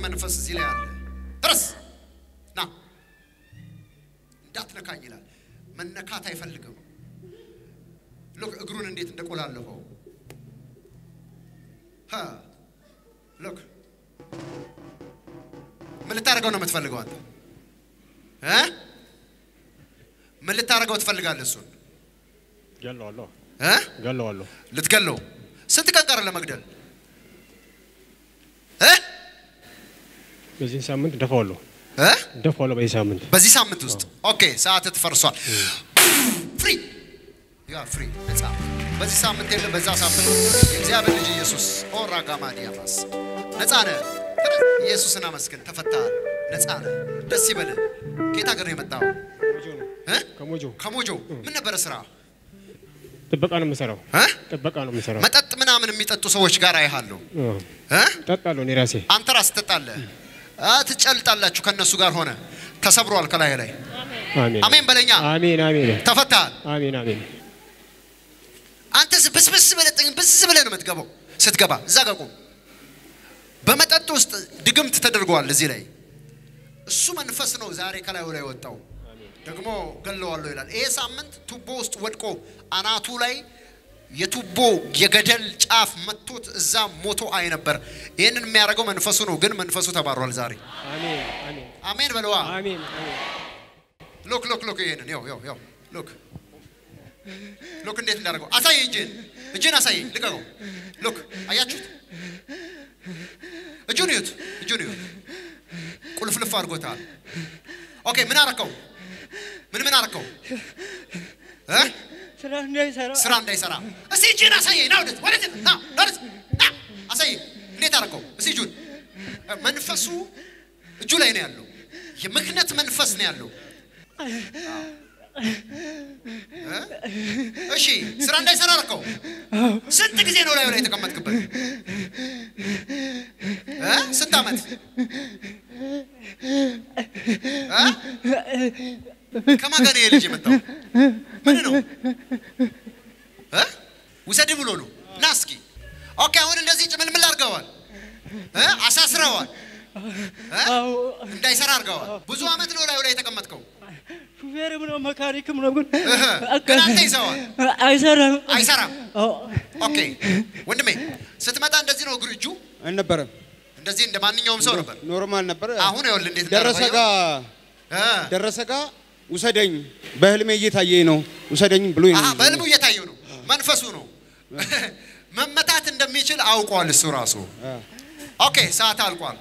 መንፈስ እዚህ ላይ አለ። ተረስ ና! እንዳትነካኝ ይላል። መነካት አይፈልግም። ሎክ እግሩን እንዴት እንደቆላለፈው? ሎክ! ምን ልታደርገው ነው የምትፈልገው አንተ? ምን ልታደርገው ትፈልጋለህ? እሱን? ገለዋለሁ። ልትገለው? ስንት ቀን ቀረ ለመግደል? እ በዚህ ሳምንት ደፋዋለሁ ደፋዋለሁ። በዚህ ሳምንት በዚህ ሳምንት ውስጥ okay፣ ሰዓት ትፈርሷል። free free ነፃ። በዚህ ሳምንት የለም፣ በዛ ሳምንት የእግዚአብሔር ልጅ ኢየሱስ ኦራ ጋማዲያማስ ነፃ ነህ። ኢየሱስን አመስግን። ተፈታሃል፣ ነፃ ነህ። ደስ ይበልህ። ከየት ሀገር ነው የመጣው? ከሞጆ ከሞጆ። ምን ነበረ ስራ? ጥበቃ ነው የምሰራው።? ጥበቃ ነው የምሰራው። መጠጥ ምናምን የሚጠጡ ሰዎች ጋር አይሃለሁ።? ጠጣለሁ እኔ ራሴ። አንተ ራስህ ትጠጣለህ፣ ትጨልጣላችሁ ከእነሱ ጋር ሆነ። ተሰብሯል ከላይ ላይ። አሜን በለኛ። አሜን አሜን ተፈታሃል። አሜን አሜን። አንተ ብስብስ ብለህ ጥንብስ ብለህ ነው የምትገባው። ስትገባ እዛ ጋር ቁም። በመጠጥ ውስጥ ድግምት ተደርገዋል እዚህ ላይ። እሱ መንፈስ ነው ዛሬ ከላዩ ላይ ወጣው። ደግሞ ገለዋለሁ ይላል። ይሄ ሳምንት ቱቦ ውስጥ ወድቆ አናቱ ላይ የቱቦ የገደል ጫፍ መቶት እዛ ሞቶ አይ ነበር። ይህንን የሚያደርገው መንፈሱ ነው፣ ግን መንፈሱ ተባሯል ዛሬ። አሜን በለዋ። look look look ይሄንን ያው ያው ያው look look እንዴት እንዳደረገው አሳየኝ። እጅን እጅን አሳየኝ። ልቀቀው። look አያችሁት? እጁን እዩት። እጁን እዩት። ቁልፍልፍ አድርጎታል። okay ምን አረከው? ምን ምን አረከው? ስራ እንዳይሰራ ስራ እንዳይሰራ እስቲ እጅን አሳየኝ። ና ወደዚህ ወደዚህ ና ወደዚህ ና አሳየኝ። እንዴት አረከው? እስቲ እጁን መንፈሱ እጁ ላይ ነው ያለው። የምክነት መንፈስ ነው ያለው። እሺ ስራ እንዳይሰራ አደረከው። ስንት ጊዜ ነው ላዩ ላይ የተቀመጥክበት? ስንት ዓመት? ከማን ጋር ነው ይሄ ልጅ የመጣው? ምን ነው እ? ውሰድ ብሎ ነው። ና እስኪ okay። አሁን እንደዚህ ጭምልምል አድርገዋል እ? አሳስረዋል እ? እንዳይሰራ አድርገዋል። ብዙ ዓመት ነው ላዩ ላይ የተቀመጥከው። ሹፌርም ነው መካኒክም ነው ግን እህ፣ ግን አንተ ይዘዋል። አዎ። okay ወንድሜ ስትመጣ እንደዚህ ነው እግሩ እጁ አልነበረም። እንደዚህ እንደ ማንኛውም ሰው ነበር። normal ነበር። አሁን ይኸውልህ እንዴት ደረሰ ጋ እ፣ ደረሰ ጋ ውሰደኝ፣ በህልሜ እየታየኝ ነው ውሰደኝ ብሎ በህልሙ እየታየው ነው። መንፈሱ ነው መመታት እንደሚችል አውቋል እሱ ራሱ። okay ሰዓት አልቋል።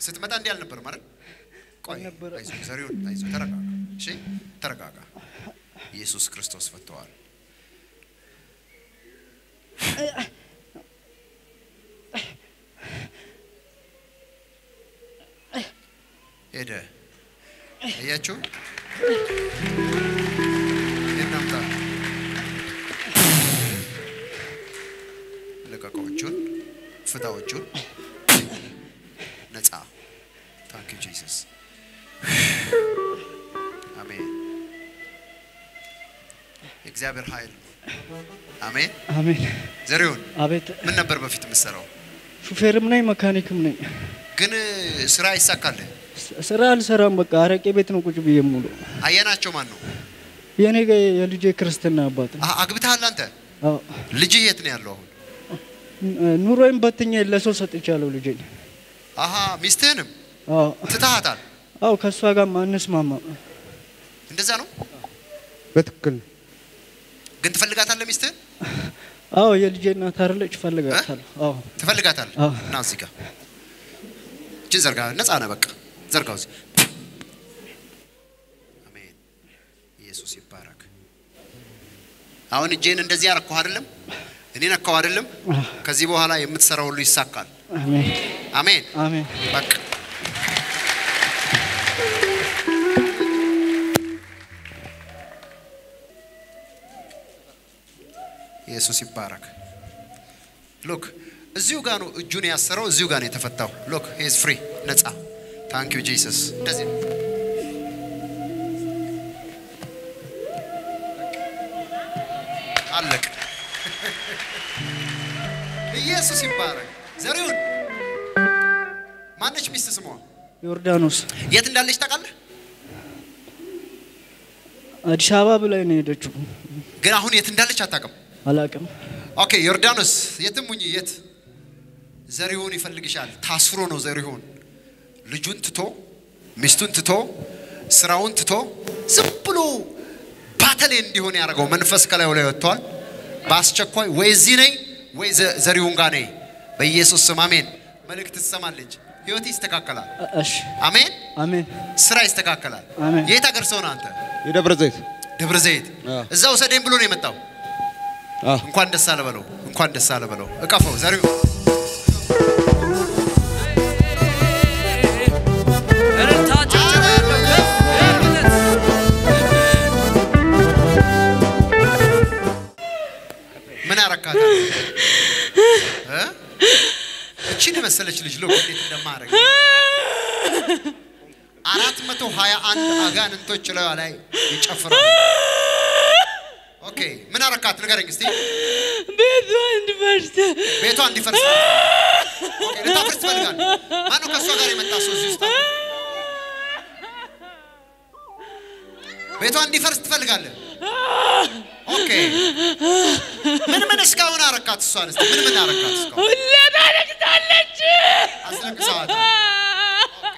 ስትመጣ እንዲህ አልነበረም አይደል? ቆይ አይዞህ ዘሪሁን አይዞህ ተረጋጋ። እሺ ተረጋጋ። ኢየሱስ ክርስቶስ ፈተዋል። ሄደ እያችሁ እናምጣ ልቀቀዎቹን ፍታዎቹን thank you Jesus አሜን የእግዚአብሔር ኃይል አሜን? አሜን። ዘሪሁን አቤት። ምን ነበር በፊት የምትሰራው? ሹፌርም ነኝ መካኒክም ነኝ። ግን ስራ ይሳካልህ? ስ- ስራ አልሰራም። በቃ አረቄ ቤት ነው ቁጭ ብዬ ሙሉ አየናቸው ማን ነው? የኔ የልጄ ክርስትና አባት ነው። አግብተሃል አንተ? ልጅህ የት ነው ያለው አሁን? ኑሮዬን በትኜ ለሰው ሰጥቻለሁ ልጄን። አሀ ሚስትህንም አዎ ትተሃታል? አዎ ከእሷ ጋር ማንስማማ እንደዛ ነው? በትክክል። ግን ትፈልጋታለህ ሚስትህን? አዎ የልጄ እናት አይደለች እፈልጋታለሁ። አዎ። ትፈልጋታለህ? እና እዚህ ጋር። እጅን ዘርጋ ነፃ ነህ በቃ። ዘርጋው እዚህ። አሜን። ኢየሱስ ይባረክ። አሁን እጄን እንደዚህ ያረኩህ አይደለም? እኔ ነካው አይደለም? ከዚህ በኋላ የምትሰራው ሁሉ ይሳካል። አሜን። አሜን። አሜን። በቃ ኢየሱስ ይባረክ። look እዚሁ ጋር ነው እጁን ያሰረው፣ እዚሁ ጋር ነው የተፈታው። look he's free ነፃ። thank you Jesus። እንደዚህ አለቅ። ኢየሱስ ይባረክ። ዘሪሁን ማነች ሚስት ስሟ? ዮርዳኖስ የት እንዳለች ታውቃለህ? አዲስ አበባ ብላይ ነው የሄደችው። ግን አሁን የት እንዳለች አታውቅም። አላቅም። okay ዮርዳኖስ የትም ሁኚ የት ዘሪሁን ይፈልግሻል። ታስሮ ነው ዘሪሁን ልጁን ትቶ ሚስቱን ትቶ ስራውን ትቶ ዝም ብሎ ባተሌ እንዲሆን ያደረገው መንፈስ ከላዩ ላይ ወጥቷል። በአስቸኳይ ወይ እዚህ ነኝ ወይ ዘ- ዘሪሁን ጋር ነኝ። በኢየሱስ ስም አሜን። መልእክት ትሰማለች። ህይወት ይስተካከላል። አሜን። አሜን። ስራ ይስተካከላል። አሜን። የት ሀገር ሰው ነህ አንተ? የደብረ ዘይት ደብረ ዘይት። እዛ ውሰደኝ ብሎ ነው የመጣው። እንኳን ደስ አለ በለው። እንኳን ደስ አለ በለው። እቀፈው ያርግለት። ምን አረካት? እ? እቺን የመሰለች ልጅ ሎክ እንዴት እንደማረግ አራት መቶ ሀያ አንድ አጋንንቶች ላይ ይጨፍራሉ። okay ምን አረካት? ንገረኝ እስቲ። ቤቷ እንዲፈርስ ቤቷ እንዲፈርስ okay፣ ልታፈርስ ትፈልጋለህ? ማነው ከእሷ ጋር የመጣ ሰው እዚህ ውስጥ? ቤቷ እንዲፈርስ ትፈልጋለህ? okay ምን ምን እስካሁን አረካት? እሷን እስቲ ምን ምን አረካት? ሁሌ ታለቅሳለች። አስለቅሰዋታል። Okay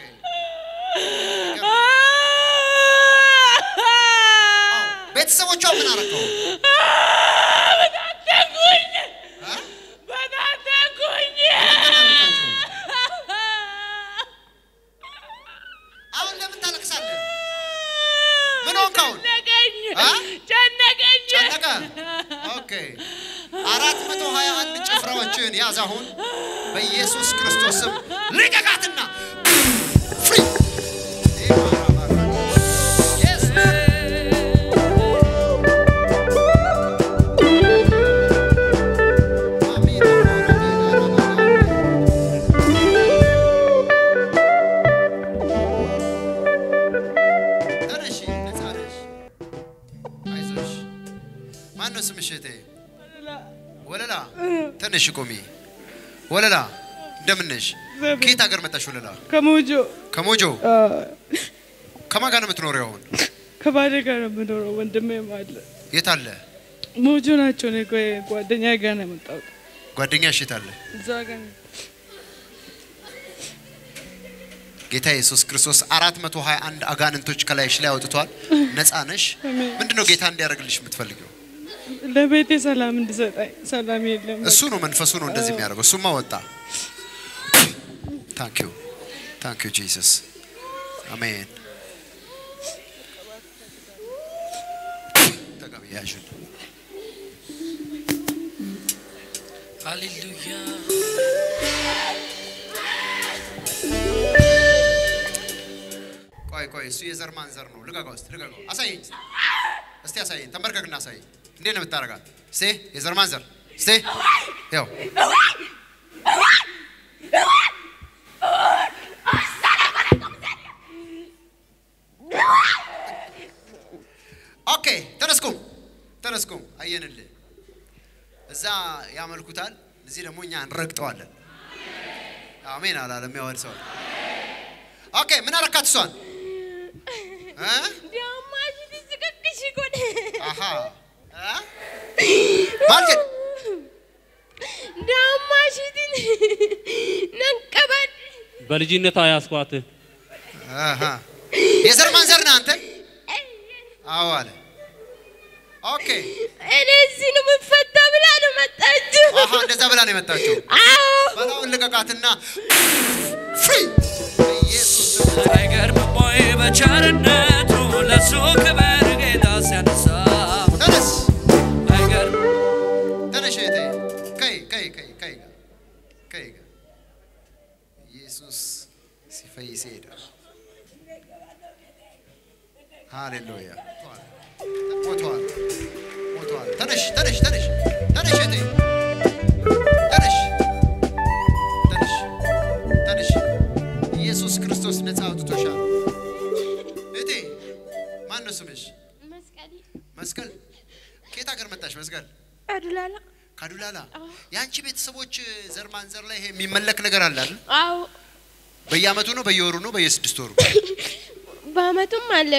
አዎ፣ ቤተሰቦቿ ምን አረከው? በታተንኩኝ እ? በታተንኩኝ። ምን አረካቸው? አሁን ለምን ታለቅሳለህ? ምን ሆንክ አሁን? ጨነቀኝ አ? ጨነቀኝ። ጨነቀ። Okay አራት መቶ ሀያ አንድ ጭፍራዎችን ያዝ አሁን በኢየሱስ ክርስቶስ ስም ልቀቃትና free Yes. ተነሺ፣ ነፃ ነሽ። አይዞሽ። ማን ነው ስምሽ? ወለላ ተነሽ ቁሚ። ወለላ እንደምን ነሽ? ከየት ሀገር መጣሽ ወለላ? ከሞጆ ከሞጆ። ከማን ጋር ነው የምትኖሪው አሁን? ከባሌ ጋር ነው የምኖረው። ወንድሜም አለ። የት አለ? ሞጆ ናቸው። እኔ ጓደኛ ጋር ነው የመጣሁት። ጓደኛሽ የት አለ? እዛ ጋር ጌታ ኢየሱስ ክርስቶስ አራት መቶ ሀያ አንድ አጋንንቶች ከላይሽ ላይ አውጥቷል። ነፃ ነሽ። ምንድን ነው ጌታ እንዲያደርግልሽ የምትፈልጊው? ለቤቴ ሰላም እንዲሰጠኝ። ሰላም የለም። እሱ ነው መንፈሱ ነው እንደዚህ የሚያደርገው። እሱማ ወጣ። Thank you thank you Jesus አሜን። ያዥን። ሃሌሉያ ቆይ ቆይ፣ እሱ የዘር ማንዘር ነው። ልቀቀው እስቲ ልቀቀው። አሳየኝ እስቲ አሳየኝ። ተንበርከክና አሳየኝ። እንዴት ነው የምታደርጋት? እስቲ የዘር ማንዘር እስቲ ያው okay፣ ተነስ ቁም ተነስ ቁም። አየንልህ። እዛ ያመልኩታል፣ እዚህ ደግሞ እኛ እንረግጠዋለን። አሜን አላለም ያወድ ሰው ኦኬ ምን አረካት እሷን እ? አሃ እ? ማልጀት ዳማሽትን ነንቀበል በልጅነቷ ያስኳት አሃ። የዘር ማንዘር ነህ አንተ? አዎ አለ። ኦኬ። እኔ እዚህ ነው የምፈታ ብላ ነው መጣችው። አሃ እንደዛ ብላ ነው የመጣችው? አዎ። በላውን ልቀቃትና ፍሪ። ኢየሱስ ስም አይገርምም? ወይ በቸርነቱ አውጥቶሻል እህቴ ማን ነው ስምሽ? መስቀል። መስቀል? ከየት ሀገር መጣሽ መስቀል? አዱላላ ካዱላላ የአንቺ ቤተሰቦች ዘር ማንዘር ላይ ይሄ የሚመለክ ነገር አለ አይደል? አዎ። በየአመቱ ነው? በየወሩ ነው? በየስድስት ወሩ? በአመቱም አለ።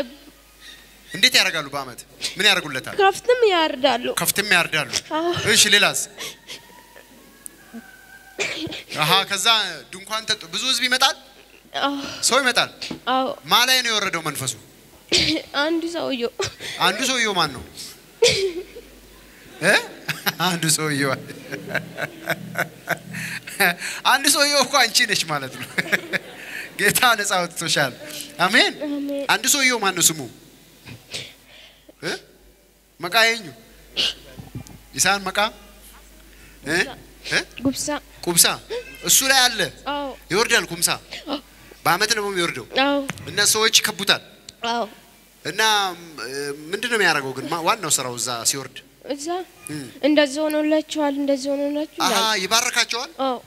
እንዴት ያደርጋሉ በአመት? ምን ያደርጉለታል? ከፍትም ያርዳሉ። ከፍትም ያርዳሉ? እሺ ሌላስ? አሀ ከዛ ድንኳን ተጥ ብዙ ህዝብ ይመጣል ሰው ይመጣል? ማ ላይ ነው የወረደው መንፈሱ? አንዱ ሰውየው። አንዱ ሰውየው ማን ነው? አንዱ ሰውየው። አንዱ ሰውየው እኮ አንቺ ነሽ ማለት ነው። ጌታ ነፃ አውጥቶሻል። አሜን። አንዱ ሰውየው ማን ነው ስሙ? እ? መቃ የኙ? ይሳን መቃ? ጉብሳ። ቁምሳ እሱ ላይ አለ? ይወርዳል ቁምሳ በአመት ነው የሚወርደው። አዎ። እና ሰዎች ይከቡታል። አዎ። እና ምንድን ነው የሚያደርገው ግን? ዋናው ስራው እዛ ሲወርድ? እዛ? እንደዚህ ሆኖላችኋል እንደዚህ ሆኖላችሁ አሀ ይላል። ይባርካቸዋል? አዎ።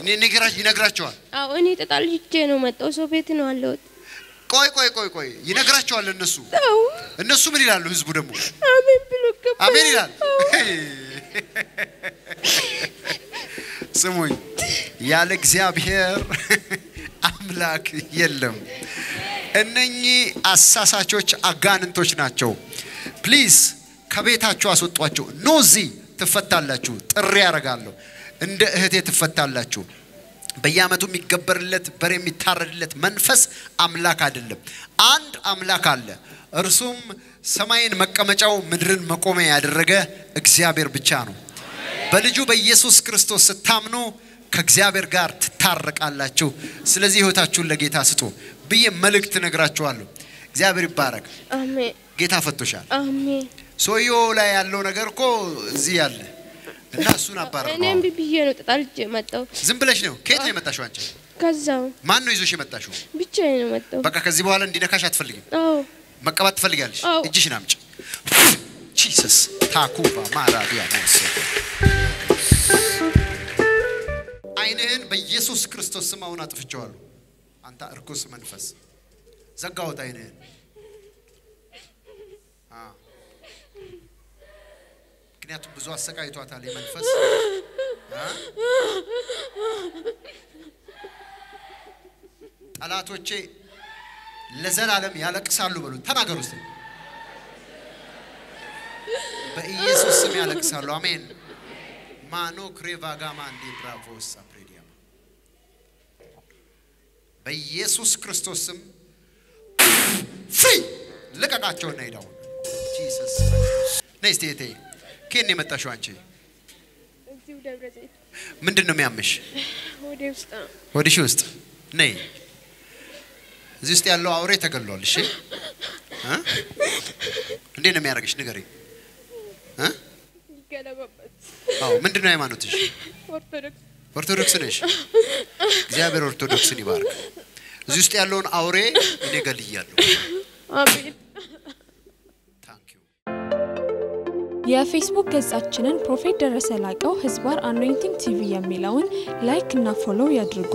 እኔ ንግራ- ይነግራቸዋል? አዎ እኔ ተጣልቼ ነው መጣው ሰው ቤት ነው አለሁት ቆይ ቆይ ቆይ ቆይ ይነግራቸዋል እነሱ? እነሱ ምን ይላሉ ህዝቡ ደግሞ? አሜን ብሎ ገባ። አሜን ይላል? ስሙኝ ያለ እግዚአብሔር አምላክ የለም። እነኚህ አሳሳቾች አጋንንቶች ናቸው። Please ከቤታችሁ አስወጧቸው። No እዚህ ትፈታላችሁ። ጥሪ ያደርጋለሁ እንደ እህቴ ትፈታላችሁ። በየአመቱ የሚገበርለት በሬ የሚታረድለት መንፈስ አምላክ አይደለም። አንድ አምላክ አለ። እርሱም ሰማይን መቀመጫው ምድርን መቆሚያ ያደረገ እግዚአብሔር ብቻ ነው። በልጁ በኢየሱስ ክርስቶስ ስታምኑ ከእግዚአብሔር ጋር ትታረቃላችሁ። ስለዚህ ህይወታችሁን ለጌታ ስጡ ብዬ መልእክት ነግራችኋለሁ እግዚአብሔር ይባረክ። ጌታ ፈቶሻል። ሰውየው ላይ ያለው ነገር እኮ እዚህ ያለ እና እሱን አባረር እኔም ብዬ ነው ተጣልቼ መጣው ዝም ብለሽ ነው? ከየት ነው የመጣሽው አንቺ? ከዛው። ማን ነው ይዞሽ የመጣሽው? ብቻዬን ነው መጣው በቃ ከዚህ በኋላ እንዲነካሽ አትፈልጊም? አዎ። መቀባት ትፈልጋለሽ አዎ። እጅሽን አምጪ። ጂሰስ! ታኩባ ማራቢያ ነውስ አይንህን በኢየሱስ ክርስቶስ ስም አሁን አጥፍቼዋለሁ። አንተ እርኩስ መንፈስ ዘጋሁት አይንህን። ምክንያቱም ብዙ አሰቃይቷታል የመንፈስ? ጠላቶቼ ለዘላለም ያለቅሳሉ በሉ ተናገሩ እስቲ። በኢየሱስ ስም ያለቅሳሉ። አሜን ማኖ ክሬቫጋማ እንዲ ብራቮስ አፕሬዲያማ በኢየሱስ ክርስቶስ ስም ፍሪ! ልቀቃቸውና ሄዳው ጂሰስ ነይ እስቲ እህቴ ከየት ነው የመጣሽው አንቺ? እዚሁ ደብረ ዘይት። ምንድን ነው የሚያምሽ? ወደ ውስጥ ነው። ወዲሽ ውስጥ? ነይ። እዚህ ውስጥ ያለው አውሬ ተገሏል። እሺ? እንዴት ነው የሚያደርግሽ? ንገሪኝ እ? ይገለባበት አዎ ምንድን ነው ሃይማኖትሽ? ኦርቶዶክስ። ኦርቶዶክስ ነሽ? እግዚአብሔር ኦርቶዶክስን ይባርክ። እዚህ ውስጥ ያለውን አውሬ እኔ ገልያለሁ አሜን። Thank you የፌስቡክ ገጻችንን ፕሮፌት ደረሰ ላቀው ህዝባር Anointing TV የሚለውን like እና follow ያድርጉ።